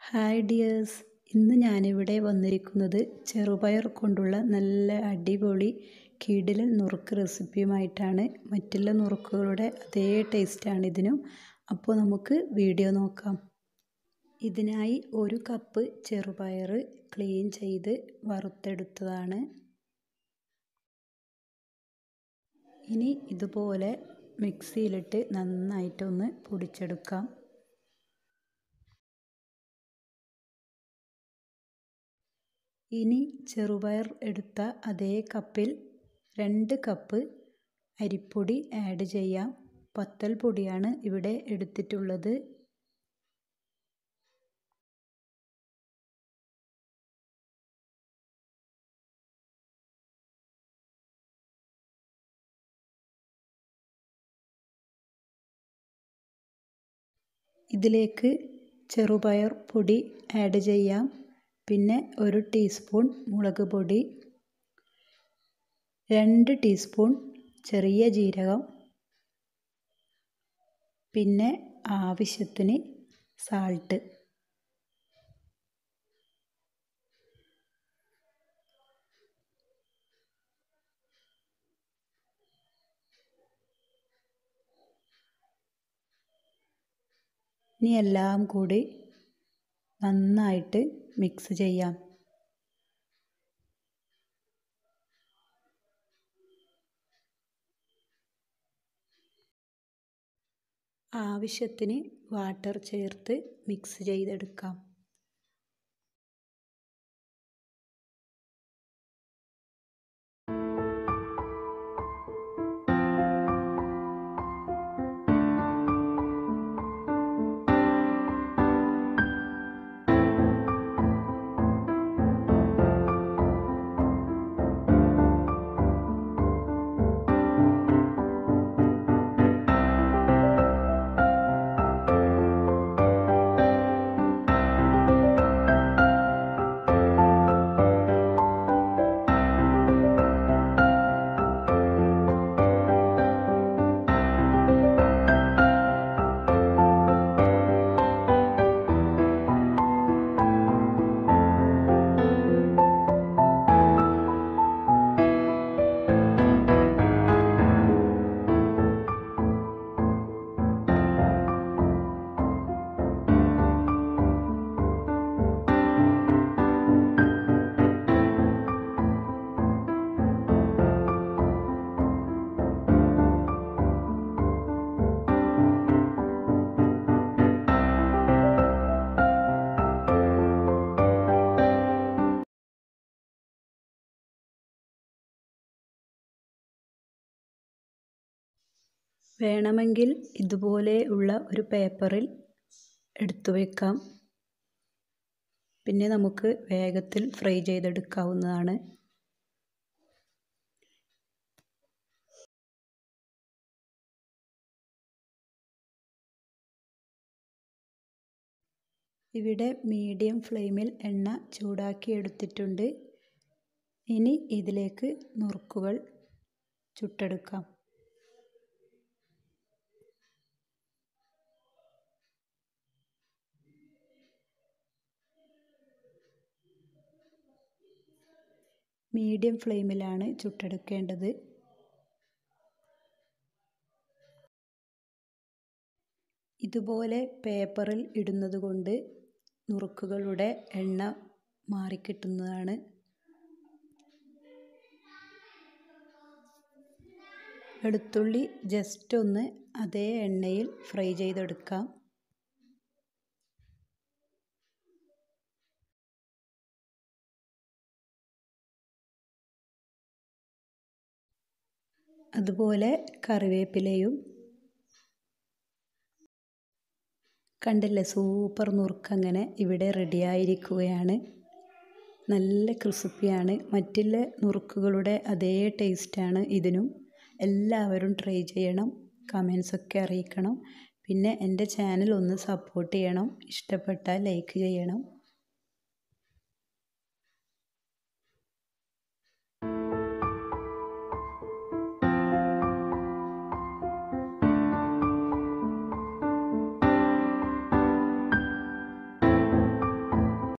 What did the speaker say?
Hi dears. ഇന്ന് ഞാനിവിടെ വന്നിരിക്കുന്നത് ചെറുപയർ കൊണ്ടുള്ള നല്ല അടിപൊളി കിടിലൻ നുറുക്ക് റെസിപ്പിയുമായിട്ടാണ്. മറ്റുള്ള നുറുക്കുകളുടെ അതേ ടേസ്റ്റാണ് ഇതിനും. അപ്പോൾ നമുക്ക് വീഡിയോ നോക്കാം. ഇതിനായി ഒരു കപ്പ് ചെറുപയർ ക്ലീൻ ചെയ്ത് വറുത്തെടുത്തതാണ്. ഇനി ഇതുപോലെ മിക്സിയിലിട്ട് നന്നായിട്ടൊന്ന് പൊടിച്ചെടുക്കാം. ഇനി ചെറുപയർ എടുത്ത അതേ കപ്പിൽ രണ്ട് കപ്പ് അരിപ്പൊടി ആഡ് ചെയ്യാം. പത്തൽ പൊടിയാണ് ഇവിടെ എടുത്തിട്ടുള്ളത്. ഇതിലേക്ക് ചെറുപയർ പൊടി ആഡ് ചെയ്യാം. പിന്നെ ഒരു ടീസ്പൂൺ മുളക് പൊടി രണ്ട് ടീസ്പൂൺ ചെറിയ ജീരകം പിന്നെ ആവശ്യത്തിന് സാൾട്ട് ഇനി എല്ലാം കൂടി നന്നായിട്ട് മിക്സ് ചെയ്യാം. ആവശ്യത്തിന് വാട്ടർ ചേർത്ത് മിക്സ് ചെയ്തെടുക്കാം. വേണമെങ്കിൽ ഇതുപോലെ ഉള്ള ഒരു പേപ്പറിൽ എടുത്തു വയ്ക്കാം പിന്നെ നമുക്ക് വേഗത്തിൽ ഫ്രൈ ചെയ്തെടുക്കാവുന്നതാണ്. ഇവിടെ മീഡിയം ഫ്ലെയിമിൽ എണ്ണ ചൂടാക്കി എടുത്തിട്ടുണ്ട്. ഇനി ഇതിലേക്ക് നുറുക്കുകൾ ചുട്ടെടുക്കാം. മീഡിയം ഫ്ലെയിമിലാണ് ചുട്ടെടുക്കേണ്ടത്. ഇതുപോലെ പേപ്പറിൽ ഇടുന്നത് കൊണ്ട് നുറുക്കുകളുടെ എണ്ണ മാറിക്കിട്ടുന്നതാണ്. വെളുത്തുള്ളി ജസ്റ്റ് ഒന്ന് അതേ എണ്ണയിൽ ഫ്രൈ ചെയ്തെടുക്കാം. അതുപോലെ കറിവേപ്പിലയും. കണ്ടില്ലേ? സൂപ്പർ നുറുക്കങ്ങനെ ഇവിടെ റെഡിയായിരിക്കുകയാണ്. നല്ല ക്രിസ്പിയാണ്. മറ്റുള്ള നുറുക്കുകളുടെ അതേ ടേസ്റ്റാണ് ഇതിനും. എല്ലാവരും ട്രൈ ചെയ്യണം. കമൻസൊക്കെ അറിയിക്കണം. പിന്നെ എന്റെ ചാനൽ ഒന്ന് സപ്പോർട്ട് ചെയ്യണം. ഇഷ്ടപ്പെട്ടാൽ ലൈക്ക് ചെയ്യണം.